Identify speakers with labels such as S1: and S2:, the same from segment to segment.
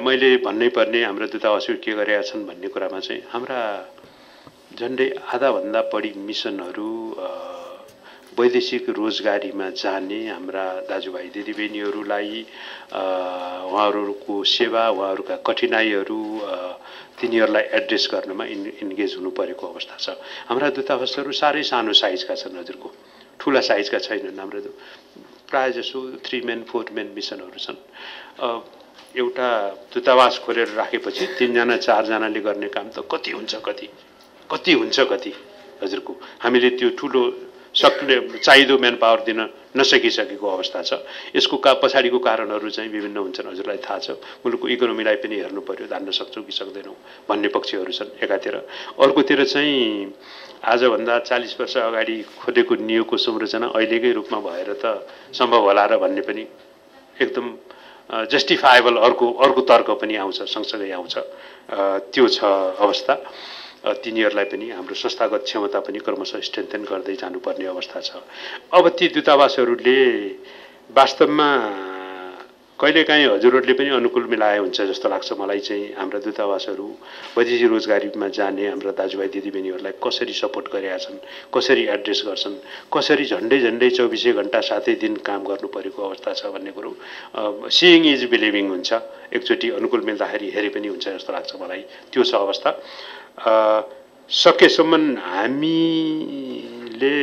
S1: मैले भन्नै पर्ने हाम्रो दूतावासहरू के गरेका छन् भन्ने कुरामा चाहिँ हाम्रा झन्डै आधाभन्दा बढी मिसनहरू वैदेशिक रोजगारीमा जाने हाम्रा दाजुभाइ दिदीबहिनीहरूलाई उहाँहरूको सेवा उहाँहरूका कठिनाइहरू तिनीहरूलाई एड्रेस गर्नमा इन इन्गेज हुनु परेको अवस्था छ। हाम्रा दूतावासहरू साह्रै सानो साइजका छन् हजुरको। ठुला साइजका छैनन् हाम्रो प्रायः जसो थ्री मेन फोर मेन मिसनहरू छन्। एउटा दूतावास खोलेर राखेपछि तिनजना चारजनाले गर्ने काम त कति हुन्छ कति? कति हुन्छ कति? हजुरको हामीले त्यो ठुलो सक्ने चाहिँदो म्यान पावर दिन नसकिसकेको अवस्था छ। यसको का पछाडिको कारणहरू चाहिँ विभिन्न हुन्छन् हजुरलाई थाहा छ। मुलुकको इकोनोमीलाई पनि हेर्नु पर्यो धान्न सक्छौँ कि सक्दैनौँ भन्ने पक्षहरू छन् एकातिर। अर्कोतिर चाहिँ आजभन्दा चालिस वर्ष अगाडि खोलेको नियोगको संरचना अहिलेकै रूपमा भएर त सम्भव होला र भन्ने पनि एकदम जस्टिफाएबल अर्को अर्को तर्क पनि आउँछ सँगसँगै आउँछ। त्यो छ अवस्था। तिनीहरूलाई पनि हाम्रो संस्थागत क्षमता पनि क्रमशः स्ट्रेन्थेन गर्दै जानुपर्ने अवस्था छ। अब ती दूतावासहरूले वास्तवमा कहिलेकाहीँ हजुरहरूले पनि अनुकूल मिलाए हुन्छ जस्तो लाग्छ मलाई चाहिँ हाम्रा दूतावासहरू वैदेशिक रोजगारीमा जाने हाम्रा दाजुभाइ दिदीबहिनीहरूलाई कसरी सपोर्ट गरेका छन् कसरी एड्रेस गर्छन् कसरी झन्डै झन्डै चौबिसै घन्टा सातै दिन काम गर्नु परेको अवस्था छ भन्ने कुरो सिइङ इज बिलिभिङ हुन्छ। एकचोटि अनुकूल मिल्दाखेरि हेरे पनि हुन्छ जस्तो लाग्छ मलाई त्यो छ अवस्था। सकेसम्म हामीले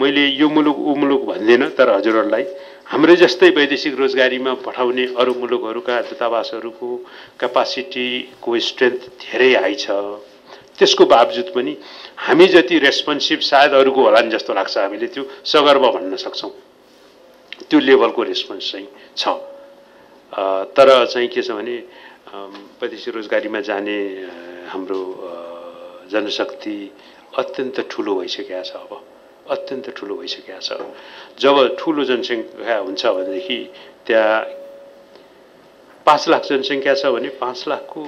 S1: मैले यो मुलुक ऊ मुलुक भन्दिनँ तर हजुरहरूलाई हाम्रै जस्तै वैदेशिक रोजगारीमा पठाउने अरू मुलुकहरूका दूतावासहरूको क्यापासिटीको स्ट्रेन्थ धेरै हाई छ। त्यसको बावजुद पनि हामी जति रेस्पोन्सिभ सायद अरूको होला नि जस्तो लाग्छ हामीले त्यो सगर्व भन्न सक्छौँ। त्यो लेभलको रेस्पोन्स चाहिँ छ। तर चाहिँ के छ भने वैदेशिक रोजगारीमा जाने हाम्रो जनशक्ति अत्यन्त ठुलो भइसकेका छ अब। अत्यन्त ठुलो भइसकेका छ। जब ठुलो जनसङ्ख्या हुन्छ भनेदेखि त्यहाँ पाँच लाख जनसङ्ख्या छ भने पाँच लाखको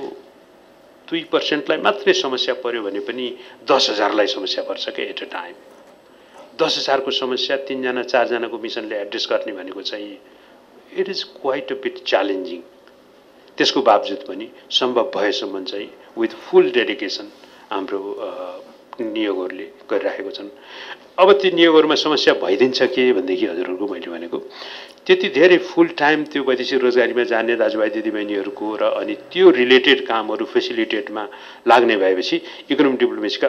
S1: दुई पर्सेन्टलाई मात्रै समस्या पर्यो भने पनि दस हजारलाई समस्या पर्छ क्या एट अ टाइम दस हजारको समस्या तिनजना चारजनाको मिसनले एड्रेस गर्ने भनेको चाहिँ it is quite a bit challenging त्यसको बावजुद पनि सम्भव भएसम्म चाहिँ विथ फुल डेडिकेसन हाम्रो नियोगहरूले गरिराखेको छन्। अब त्यो नियोगहरूमा समस्या भइदिन्छ के भनेदेखि हजुरहरूको मैले भनेको त्यति धेरै फुल टाइम त्यो वैदेशिक रोजगारीमा जाने दाजुभाइ दिदीबहिनीहरूको र अनि त्यो रिलेटेड कामहरू फेसिलिटेटमा लाग्ने भएपछि इकोनोमिक डिप्लोमेसीका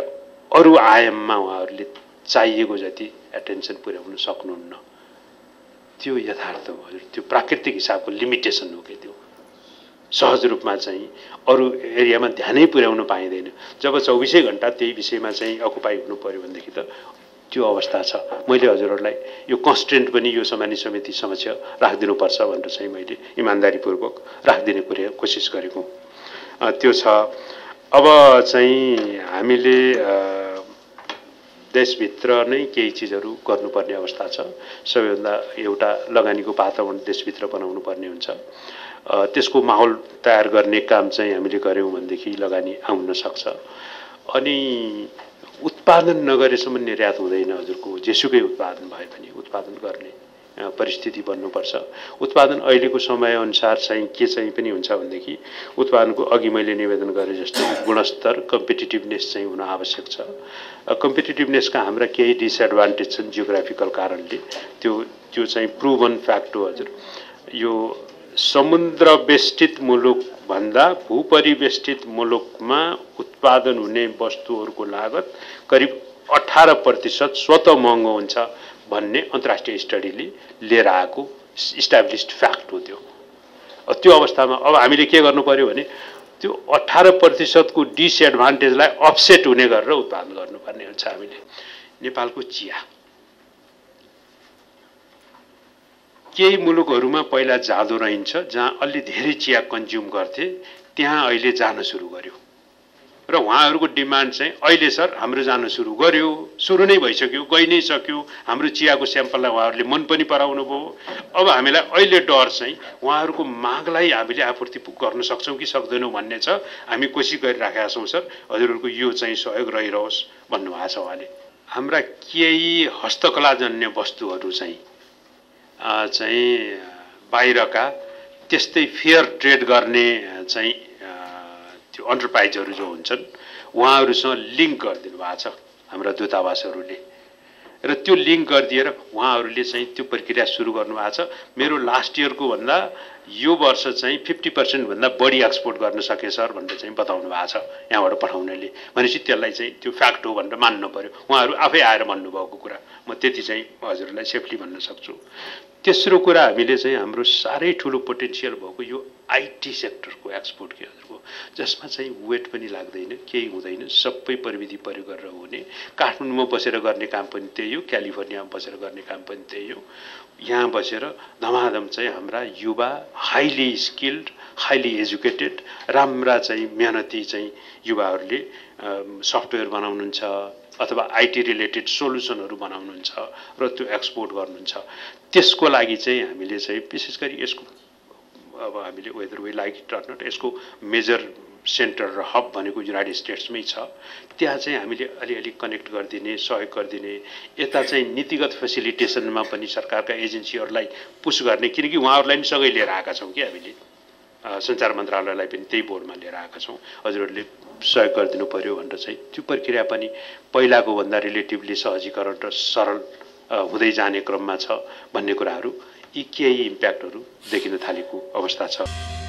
S1: अरू आयाममा उहाँहरूले चाहिएको जति एटेन्सन पुर्याउन सक्नुहुन्न। त्यो यथार्थ हो हजुर त्यो प्राकृतिक हिसाबको लिमिटेसन हो कि त्यो। सहज रूपमा चाहिँ अरू एरियामा ध्यानै पुर्याउन पाइँदैन। जब चौबिसै घन्टा त्यही विषयमा चाहिँ अकुपाई हुनु पऱ्यो भनेदेखि त त्यो अवस्था छ। मैले हजुरहरूलाई यो कन्सटेन्ट पनि यो सम्मानित समिति समक्ष राखिदिनुपर्छ भनेर चाहिँ मैले इमान्दारीपूर्वक राखिदिने कुरा कोसिस गरेको त्यो छ। अब चाहिँ हामीले देशभित्र नै केही चिजहरू गर्नुपर्ने अवस्था छ। सबैभन्दा एउटा लगानीको वातावरण देशभित्र बनाउनु पर्ने हुन्छ। त्यसको माहौल तयार गर्ने काम चाहिँ हामीले गऱ्यौँ भनेदेखि लगानी आउन सक्छ। अनि उत्पादन नगरेसम्म निर्यात हुँदैन हजुरको। जेसुकै उत्पादन भए पनि उत्पादन गर्ने परिस्थिति बन्नुपर्छ। उत्पादन अहिलेको समयअनुसार चाहिँ के चाहिँ पनि हुन्छ भनेदेखि उत्पादनको अघि मैले निवेदन गरेँ जस्तो गुणस्तर कम्पिटिटिभनेस चाहिँ हुन आवश्यक छ। कम्पिटिटिभनेसका हाम्रा केही डिसएडभान्टेज छन् जियोग्राफिकल कारणले। त्यो त्यो चाहिँ प्रुभन फ्याक्ट हो हजुर। यो समुद्र बेष्टित मुलुकभन्दा भूपरिवेष्टित मुलुकमा उत्पादन हुने वस्तुहरूको लागत करिब अठार प्रतिशत स्वतः महँगो हुन्छ भन्ने अन्तर्राष्ट्रिय स्टडीले लिएर आएको इस्टाब्लिस्ड फ्याक्ट हो त्यो। त्यो अवस्थामा अब हामीले के गर्नु पर्यो भने त्यो अठार प्रतिशतको डिसएडभान्टेजलाई अफसेट हुने गरेर उत्पादन गर्नुपर्ने हुन्छ हामीले। नेपालको चिया। केही मुलुकहरूमा पहिला जाँदो रहन्छ जहाँ अलि धेरै चिया कन्ज्युम गर्थे त्यहाँ अहिले जान सुरु गर्यो। र उहाँहरूको डिमान्ड चाहिँ अहिले सर हाम्रो जान सुरु गर्यो। सुरु नै भइसक्यो गइ नै सक्यो। हाम्रो चियाको स्याम्पललाई उहाँहरूले मन पनि पराउनु भयो। अब हामीलाई अहिले डर चाहिँ उहाँहरूको मागलाई हामीले आपूर्ति गर्न सक्छौँ कि सक्दैनौँ भन्ने छ। हामी कोसिस गरिराखेका छौँ सर। हजुरहरूको यो चाहिँ सहयोग रहिरहोस् भन्नुभएको छ उहाँले। हाम्रा केही हस्तकलाजन्य वस्तुहरू चाहिँ चाहिँ बाहिरका त्यस्तै फेयर ट्रेड गर्ने चाहिँ त्यो अन्टरप्राइजहरू जो हुन्छन् उहाँहरूसँग लिङ्क गरिदिनु भएको छ हाम्रा दूतावासहरूले। र त्यो लिङ्क गरिदिएर उहाँहरूले चाहिँ त्यो प्रक्रिया सुरु गर्नुभएको छ। मेरो लास्ट इयरको भन्दा यो वर्ष चाहिँ फिफ्टी पर्सेन्टभन्दा बढी एक्सपोर्ट गर्न सके सर भनेर चाहिँ बताउनु भएको छ यहाँबाट पठाउनेले। भनेपछि त्यसलाई चाहिँ त्यो फ्याक्ट हो भनेर मान्नु पऱ्यो उहाँहरू आफै आएर भन्नुभएको कुरा। म त्यति चाहिँ हजुरलाई सेफ्ली भन्न सक्छु। तेस्रो कुरा हामीले चाहिँ हाम्रो साह्रै ठुलो पोटेन्सियल भएको यो आइटी सेक्टरको एक्सपोर्ट के हजुरको जसमा चाहिँ वेट पनि लाग्दैन केही हुँदैन सबै प्रविधि प्रयोग गरेर हुने। काठमाडौँमा बसेर गर्ने काम पनि त्यही हो क्यालिफोर्नियामा बसेर गर्ने काम पनि त्यही हो। यहाँ बसेर धमाधम चाहिँ हाम्रा युवा हाइली स्किल्ड हाइली एजुकेटेड राम्रा चाहिँ मेहनती चाहिँ युवाहरूले सफ्टवेयर बनाउनुहुन्छ अथवा आइटी रिलेटेड सोल्युसनहरू बनाउनुहुन्छ र त्यो एक्सपोर्ट गर्नुहुन्छ। त्यसको लागि चाहिँ हामीले चाहिँ विशेष गरी यसको अब हामीले whether we like it not यसको मेजर सेन्टर र हब भनेको युनाइटेड स्टेट्समै छ। त्यहाँ चाहिँ हामीले अलिअलि कनेक्ट गरिदिने सहयोग गरिदिने यता चाहिँ नीतिगत फेसिलिटेसनमा पनि सरकारका एजेन्सीहरूलाई पुस गर्ने किनकि उहाँहरूलाई पनि सँगै लिएर आएका छौँ कि हामीले। सञ्चार मन्त्रालयलाई पनि त्यही बोर्डमा लिएर आएका छौँ। हजुरहरूले सहयोग गरिदिनु पऱ्यो भनेर चाहिँ त्यो प्रक्रिया पनि पहिलाको भन्दा रिलेटिभली सहजीकरण र सरल हुँदै जाने क्रममा छ भन्ने कुराहरू यी केही इम्प्याक्टहरू देखिन थालेको अवस्था छ।